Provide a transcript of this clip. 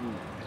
Mm.